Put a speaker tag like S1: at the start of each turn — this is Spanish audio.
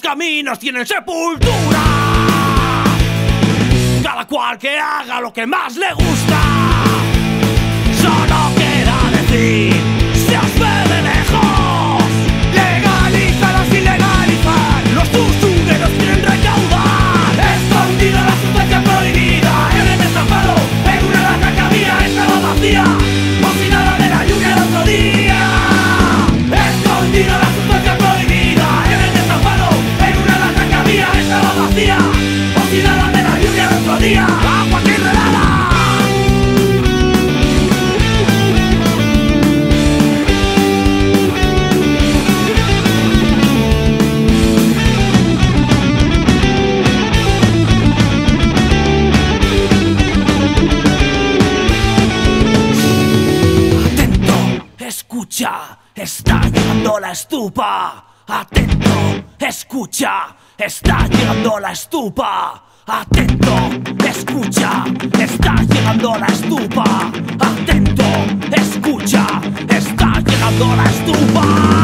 S1: caminos tienen sepultura. Cada cual que haga lo que más le gusta. Solo escucha, está llegando la estupa. Atento, escucha, está llegando la estupa. Atento, escucha, está llegando la estupa. Atento, escucha, está llegando la estupa.